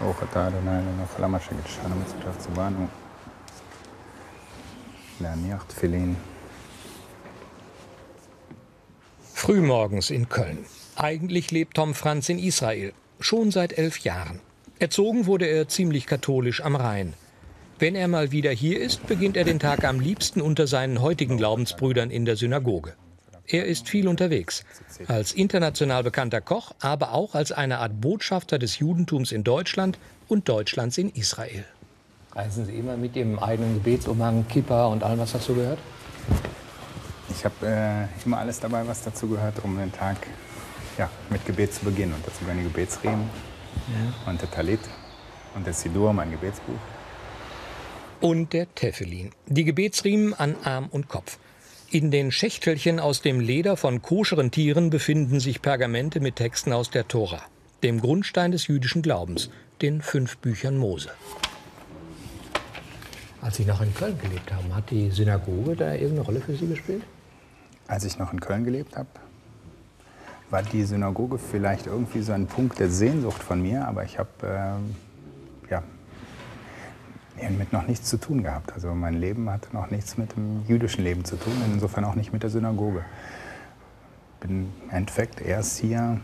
ברוך אתה אדוני אלוהינו מלך מה שגידשנו מצוותיו ציוונו להניח תפילין. Frühmorgens in Köln. Eigentlich lebt Tom Franz in Israel, schon seit elf Jahren. Erzogen wurde er ziemlich katholisch am Rhein. Wenn er mal wieder hier ist, beginnt er den Tag am liebsten unter seinen heutigen Glaubensbrüdern in der Synagoge. Er ist viel unterwegs, als international bekannter Koch, aber auch als eine Art Botschafter des Judentums in Deutschland und Deutschlands in Israel. Reisen Sie immer mit Ihrem eigenen Gebetsumhang, Kippa und allem, was dazu gehört? Ich habe äh, immer alles dabei, was dazu gehört, um den Tag ja, mit Gebet zu beginnen. Und dazu gehören die Gebetsriemen ja. und der Talit und der Sidur, mein Gebetsbuch. Und der Tefillin, die Gebetsriemen an Arm und Kopf. In den Schächtelchen aus dem Leder von koscheren Tieren befinden sich Pergamente mit Texten aus der Tora, dem Grundstein des jüdischen Glaubens, den fünf Büchern Mose. Als Sie noch in Köln gelebt haben, hat die Synagoge da irgendeine Rolle für Sie gespielt? Als ich noch in Köln gelebt habe, war die Synagoge vielleicht irgendwie so ein Punkt der Sehnsucht von mir, aber ich habe äh, mit noch nichts zu tun gehabt. Also mein Leben hatte noch nichts mit dem jüdischen Leben zu tun, insofern auch nicht mit der Synagoge. Bin im Endeffekt erst hier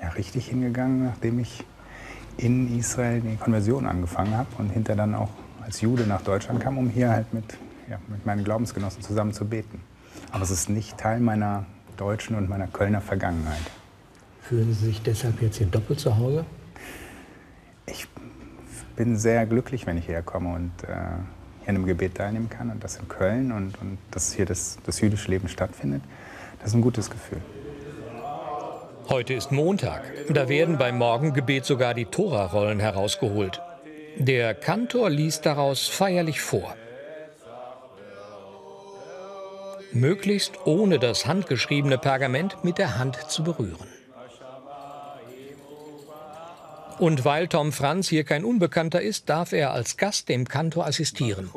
ja, richtig hingegangen, nachdem ich in Israel die Konversion angefangen habe und hinter dann auch als Jude nach Deutschland kam, um hier halt mit, ja, mit meinen Glaubensgenossen zusammen zu beten. Aber es ist nicht Teil meiner deutschen und meiner Kölner Vergangenheit. Fühlen Sie sich deshalb jetzt hier doppelt zu Hause? Bin sehr glücklich, wenn ich hierher komme und äh, hier in einem Gebet teilnehmen kann und das in Köln und, und dass hier das, das jüdische Leben stattfindet. Das ist ein gutes Gefühl. Heute ist Montag. Da werden beim Morgengebet sogar die Tora-Rollen herausgeholt. Der Kantor liest daraus feierlich vor. Möglichst ohne das handgeschriebene Pergament mit der Hand zu berühren. Und weil Tom Franz hier kein Unbekannter ist, darf er als Gast dem Kantor assistieren.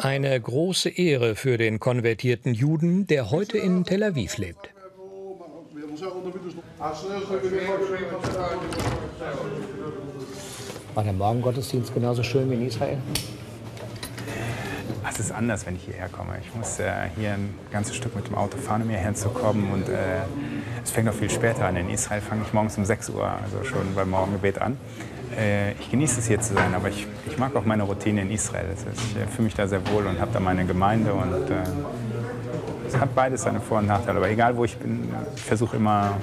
Eine große Ehre für den konvertierten Juden, der heute in Tel Aviv lebt. War der Morgengottesdienst genauso schön wie in Israel? Es ist anders, wenn ich hierher komme. Ich muss äh, hier ein ganzes Stück mit dem Auto fahren, um hierher zu kommen. Und äh, es fängt noch viel später an. In Israel fange ich morgens um 6 Uhr, also schon beim Morgengebet an. Äh, ich genieße es hier zu sein, aber ich, ich mag auch meine Routine in Israel. Das heißt, ich äh, fühle mich da sehr wohl und habe da meine Gemeinde. Und äh, es hat beides seine Vor- und Nachteile. Aber egal, wo ich bin, ich versuche immer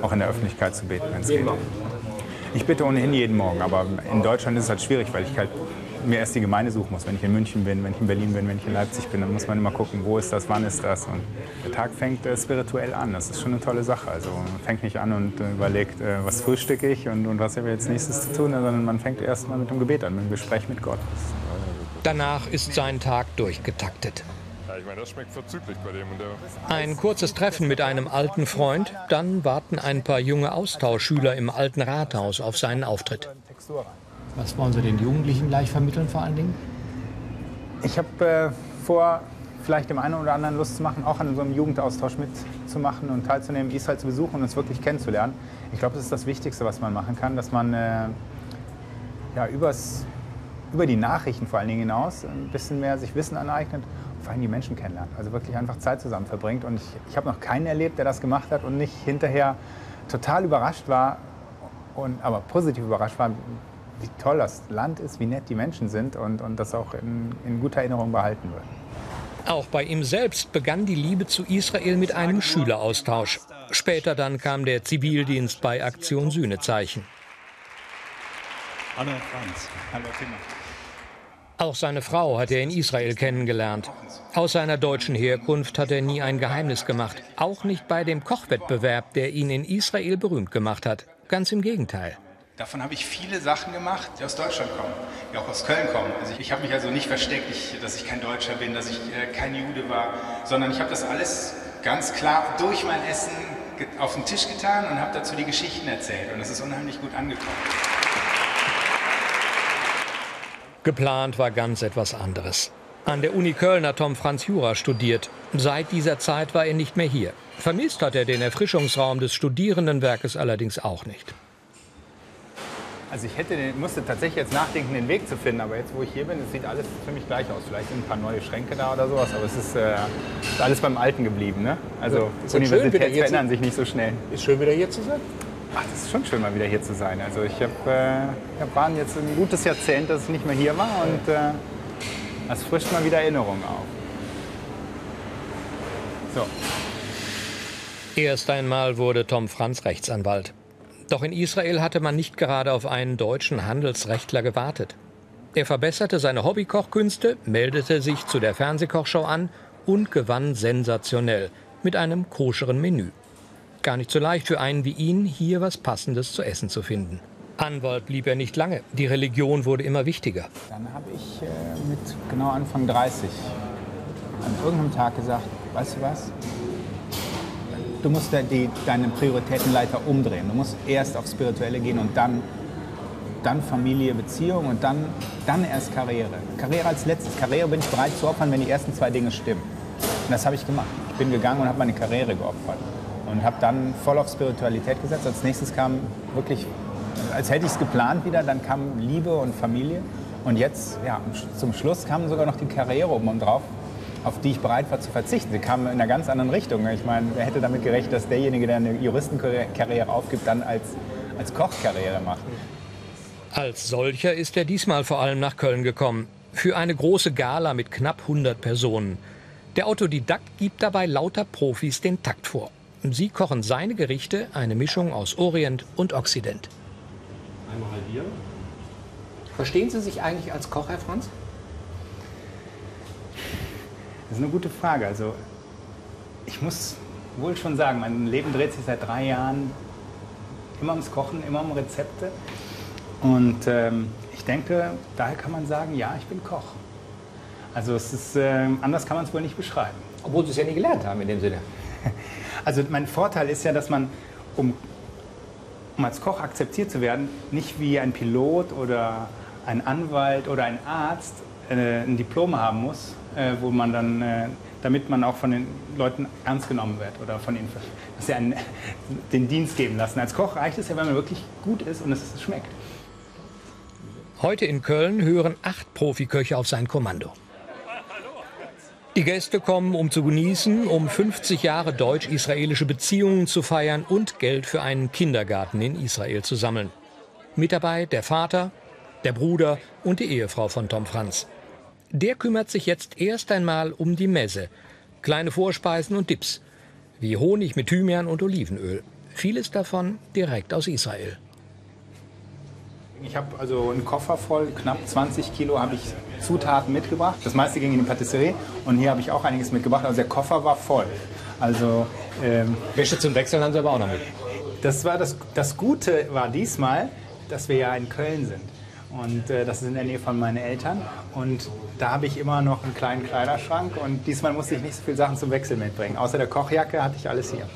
auch in der Öffentlichkeit zu beten, wenn es geht. Ich bitte ohnehin jeden Morgen, aber in Deutschland ist es halt schwierig, weil ich halt mir erst die Gemeinde suchen muss. Wenn ich in München bin, wenn ich in Berlin bin, wenn ich in Leipzig bin, dann muss man immer gucken, wo ist das, wann ist das. Und der Tag fängt äh, spirituell an. Das ist schon eine tolle Sache. Also man fängt nicht an und äh, überlegt, äh, was frühstücke ich und, und was habe ich jetzt nächstes zu tun, sondern man fängt erst mal mit dem Gebet an, mit dem Gespräch mit Gott. Danach ist sein Tag durchgetaktet. Ja, ich meine, das schmeckt verzüglich bei dem. Und Ein kurzes Treffen mit einem alten Freund, dann warten ein paar junge Austauschschüler im alten Rathaus auf seinen Auftritt. Was wollen Sie den Jugendlichen gleich vermitteln vor allen Dingen? Ich habe äh, vor, vielleicht dem einen oder anderen Lust zu machen, auch an so einem Jugendaustausch mitzumachen und teilzunehmen, Israel zu besuchen und uns wirklich kennenzulernen. Ich glaube, das ist das Wichtigste, was man machen kann, dass man äh, ja, übers, über die Nachrichten vor allen Dingen hinaus ein bisschen mehr sich Wissen aneignet vor allem die Menschen kennenlernt. Also wirklich einfach Zeit zusammen verbringt. Und ich, ich habe noch keinen erlebt, der das gemacht hat und nicht hinterher total überrascht war, und, aber positiv überrascht war, wie toll das Land ist, wie nett die Menschen sind und, und das auch in, in guter Erinnerung behalten wird. Auch bei ihm selbst begann die Liebe zu Israel mit einem Schüleraustausch. Später dann kam der Zivildienst bei Aktion Sühnezeichen. Hallo Franz. Hallo Timmer. Auch seine Frau hat er in Israel kennengelernt. Aus seiner deutschen Herkunft hat er nie ein Geheimnis gemacht. Auch nicht bei dem Kochwettbewerb, der ihn in Israel berühmt gemacht hat. Ganz im Gegenteil. Davon habe ich viele Sachen gemacht, die aus Deutschland kommen, die auch aus Köln kommen. Also ich, ich habe mich also nicht versteckt, ich, dass ich kein Deutscher bin, dass ich äh, kein Jude war, sondern ich habe das alles ganz klar durch mein Essen auf den Tisch getan und habe dazu die Geschichten erzählt. Und das ist unheimlich gut angekommen. Geplant war ganz etwas anderes. An der Uni Köln hat Tom Franz Jura studiert. Seit dieser Zeit war er nicht mehr hier. Vermisst hat er den Erfrischungsraum des Studierendenwerkes allerdings auch nicht. Also ich hätte, musste tatsächlich jetzt nachdenken, den Weg zu finden, aber jetzt, wo ich hier bin, es sieht alles für mich gleich aus. Vielleicht sind ein paar neue Schränke da oder sowas, aber es ist, äh, ist alles beim Alten geblieben. Ne? Also wieder Universitäten verändern sich nicht so schnell. Ist schön, wieder hier zu sein. Ach, das ist schon schön, mal wieder hier zu sein. Also ich habe, äh, ich war jetzt ein gutes Jahrzehnt, dass ich nicht mehr hier war und äh, das frischt mal wieder Erinnerungen auf. So, Erst einmal wurde Tom Franz Rechtsanwalt. Doch in Israel hatte man nicht gerade auf einen deutschen Handelsrechtler gewartet. Er verbesserte seine Hobbykochkünste, meldete sich zu der Fernsehkochshow an und gewann sensationell mit einem koscheren Menü. Gar nicht so leicht für einen wie ihn, hier was Passendes zu essen zu finden. Anwalt blieb er nicht lange. Die Religion wurde immer wichtiger. dann habe ich äh, mit genau Anfang 30 an irgendeinem Tag gesagt, weißt du was? Du musst de- die, deine Prioritätenleiter umdrehen. Du musst erst auf Spirituelle gehen und dann, dann Familie, Beziehung und dann, dann erst Karriere. Karriere als letztes. Karriere bin ich bereit zu opfern, wenn die ersten zwei Dinge stimmen. Und das habe ich gemacht. Ich bin gegangen und habe meine Karriere geopfert. Und habe dann voll auf Spiritualität gesetzt. Als nächstes kam wirklich, als hätte ich es geplant wieder, dann kam Liebe und Familie. Und jetzt, ja, zum Schluss kam sogar noch die Karriere oben und drauf, auf die ich bereit war zu verzichten. Sie kam in einer ganz anderen Richtung. Ich meine, wer hätte damit gerechnet, dass derjenige, der eine Juristenkarriere aufgibt, dann als, als Koch macht? Als solcher ist er diesmal vor allem nach Köln gekommen. Für eine große Gala mit knapp 100 Personen. Der Autodidakt gibt dabei lauter Profis den Takt vor. Sie kochen seine Gerichte, eine Mischung aus Orient und Okzident. Verstehen Sie sich eigentlich als Koch, Herr Franz? Das ist eine gute Frage. Also ich muss wohl schon sagen, mein Leben dreht sich seit drei Jahren immer ums Kochen, immer um Rezepte. Und ähm, ich denke, daher kann man sagen, ja, ich bin Koch. Also es ist, ähm, anders kann man es wohl nicht beschreiben. Obwohl Sie es ja nie gelernt haben in dem Sinne. Also mein Vorteil ist ja, dass man, um, um als Koch akzeptiert zu werden, nicht wie ein Pilot oder ein Anwalt oder ein Arzt äh, ein Diplom haben muss, äh, wo man dann, äh, damit man auch von den Leuten ernst genommen wird oder von ihnen, dass sie einen den Dienst geben lassen. Als Koch reicht es ja, wenn man wirklich gut ist und es schmeckt. Heute in Köln hören acht Profiköche auf sein Kommando. Die Gäste kommen, um zu genießen, um 50 Jahre deutsch-israelische Beziehungen zu feiern und Geld für einen Kindergarten in Israel zu sammeln. Mit dabei der Vater, der Bruder und die Ehefrau von Tom Franz. Der kümmert sich jetzt erst einmal um die Messe. Kleine Vorspeisen und Dips, wie Honig mit Thymian und Olivenöl. Vieles davon direkt aus Israel. Ich habe also einen Koffer voll, knapp 20 Kilo habe ich Zutaten mitgebracht. Das meiste ging in die Patisserie und hier habe ich auch einiges mitgebracht. Also der Koffer war voll. Also ähm, Wäsche zum Wechseln haben Sie aber auch noch mit. das war das, das Gute war diesmal, dass wir ja in Köln sind. Und äh, das ist in der Nähe von meinen Eltern. Und da habe ich immer noch einen kleinen Kleiderschrank. Und diesmal musste ich nicht so viele Sachen zum Wechsel mitbringen. Außer der Kochjacke hatte ich alles hier.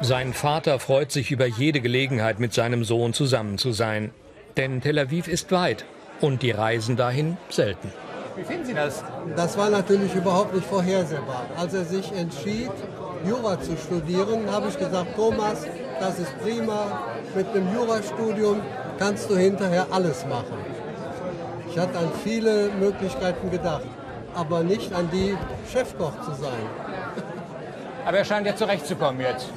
Sein Vater freut sich über jede Gelegenheit, mit seinem Sohn zusammen zu sein. Denn Tel Aviv ist weit und die Reisen dahin selten. Wie finden Sie das? Das war natürlich überhaupt nicht vorhersehbar. Als er sich entschied, Jura zu studieren, habe ich gesagt, Thomas, das ist prima. Mit einem Jurastudium kannst du hinterher alles machen. Ich hatte an viele Möglichkeiten gedacht, aber nicht an die, Chefkoch zu sein. Aber er scheint ja zurechtzukommen jetzt.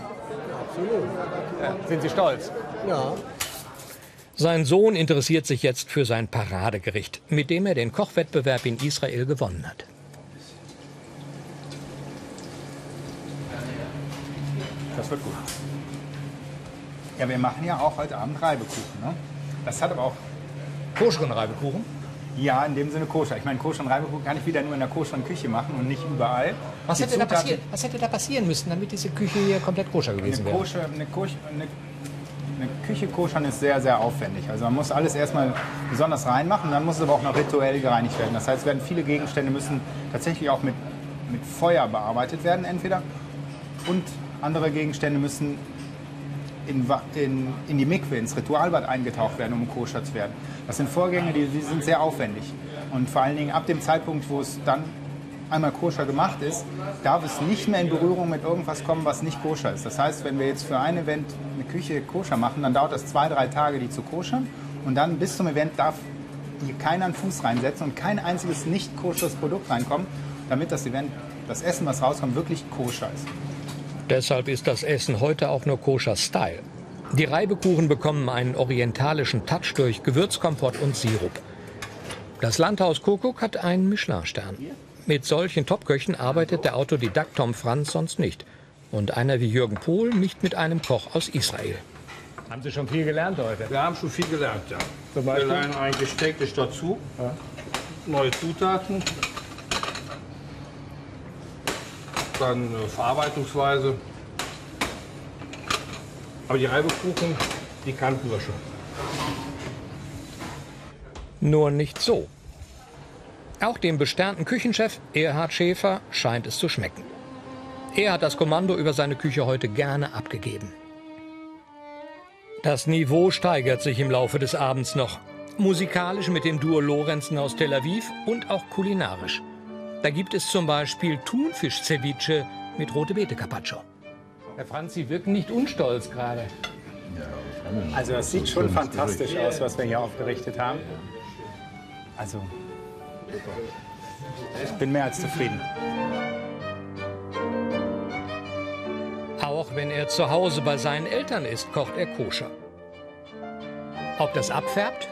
Absolut. Sind Sie stolz? Ja, Sein Sohn interessiert sich jetzt für sein Paradegericht, mit dem er den Kochwettbewerb in Israel gewonnen hat. Das wird gut. Ja, wir machen ja auch heute Abend Reibekuchen. Ne? Das hat aber auch, Koscheren Reibekuchen. Ja, in dem Sinne koscher. Ich meine, koscher und Reibekuchen kann ich wieder nur in der koscheren Küche machen und nicht überall. Was hätte, da passieren, was hätte da passieren müssen, damit diese Küche hier komplett koscher gewesen Eine, wäre? Kosche, eine, Kosche, eine, eine Küche koschern ist sehr, sehr aufwendig. Also man muss alles erstmal besonders reinmachen, dann muss es aber auch noch rituell gereinigt werden. Das heißt, es werden viele Gegenstände müssen tatsächlich auch mit, mit Feuer bearbeitet werden entweder und andere Gegenstände müssen in, in, in die Mikwe, ins Ritualbad eingetaucht werden, um koscher zu werden. Das sind Vorgänge, die, die sind sehr aufwendig. Und vor allen Dingen ab dem Zeitpunkt, wo es dann einmal koscher gemacht ist, darf es nicht mehr in Berührung mit irgendwas kommen, was nicht koscher ist. Das heißt, wenn wir jetzt für ein Event eine Küche koscher machen, dann dauert das zwei, drei Tage, die zu koschern. Und dann bis zum Event darf hier keiner einen Fuß reinsetzen und kein einziges nicht koscheres Produkt reinkommen, damit das Event, das Essen, was rauskommt, wirklich koscher ist. Deshalb ist das Essen heute auch nur koscher-Style. Die Reibekuchen bekommen einen orientalischen Touch durch Gewürzkompott und Sirup. Das Landhaus Kuckuck hat einen Michelin-Stern. Mit solchen Topköchen arbeitet der Autodidakt Tom Franz sonst nicht. Und einer wie Jürgen Pohl nicht mit einem Koch aus Israel. Haben Sie schon viel gelernt heute? Wir haben schon viel gelernt, ja. Zum Wir Beispiel? lernen eigentlich täglich dazu. Neue Zutaten. Dann Verarbeitungsweise. Aber die Reibekuchen, die kannten wir schon. Nur nicht so. Auch dem besternten Küchenchef Erhard Schäfer scheint es zu schmecken. Er hat das Kommando über seine Küche heute gerne abgegeben. Das Niveau steigert sich im Laufe des Abends noch. Musikalisch mit dem Duo Lorenzen aus Tel Aviv und auch kulinarisch. Da gibt es zum Beispiel Thunfisch-Ceviche mit rote Beete Carpaccio. Herr Franz, Sie wirken nicht unstolz gerade. Also das sieht schon fantastisch aus, was wir hier aufgerichtet haben. Also ich bin mehr als zufrieden. Auch wenn er zu Hause bei seinen Eltern ist, kocht er koscher. Ob das abfärbt?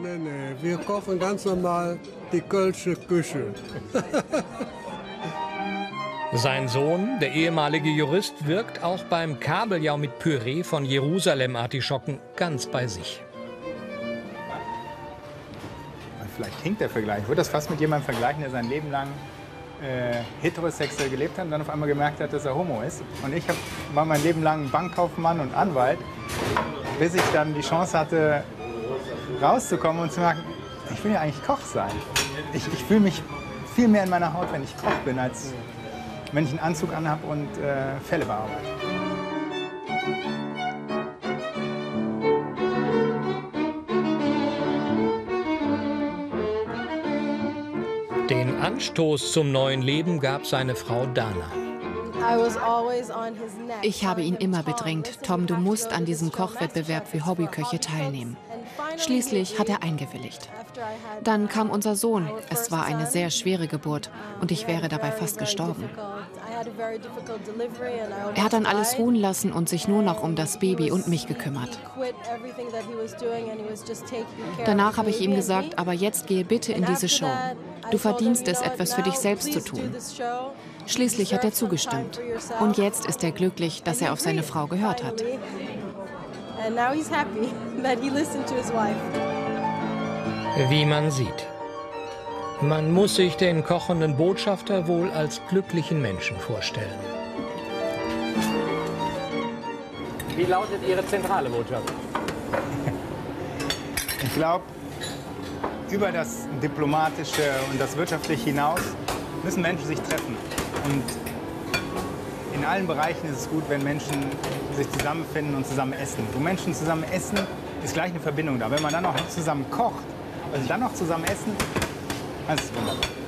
Nee, nee, wir kochen ganz normal die Kölsche Küche. Sein Sohn, der ehemalige Jurist, wirkt auch beim Kabeljau mit Püree von Jerusalem-Artischocken ganz bei sich. Vielleicht hinkt der Vergleich. Ich würde das fast mit jemandem vergleichen, der sein Leben lang äh, heterosexuell gelebt hat und dann auf einmal gemerkt hat, dass er homo ist. Und ich hab, war mein Leben lang Bankkaufmann und Anwalt, bis ich dann die Chance hatte, rauszukommen und zu merken, ich will ja eigentlich Koch sein. Ich, ich fühle mich viel mehr in meiner Haut, wenn ich Koch bin, als wenn ich einen Anzug anhab und äh, Fälle bearbeite. Den Anstoß zum neuen Leben gab seine Frau Dana. Ich habe ihn immer bedrängt. Tom, du musst an diesem Kochwettbewerb für Hobbyköche teilnehmen. Schließlich hat er eingewilligt. Dann kam unser Sohn. Es war eine sehr schwere Geburt und ich wäre dabei fast gestorben. Er hat dann alles ruhen lassen und sich nur noch um das Baby und mich gekümmert. Danach habe ich ihm gesagt, aber jetzt gehe bitte in diese Show. Du verdienst es, etwas für dich selbst zu tun. Schließlich hat er zugestimmt. Und jetzt ist er glücklich, dass er auf seine Frau gehört hat. Wie man sieht. Man muss sich den kochenden Botschafter wohl als glücklichen Menschen vorstellen. Wie lautet Ihre zentrale Botschaft? Ich glaube, über das Diplomatische und das Wirtschaftliche hinaus müssen Menschen sich treffen. Und allen Bereichen ist es gut, wenn Menschen sich zusammenfinden und zusammen essen. Wo Menschen zusammen essen, ist gleich eine Verbindung da. Wenn man dann noch zusammen kocht, also dann noch zusammen essen, das ist wunderbar.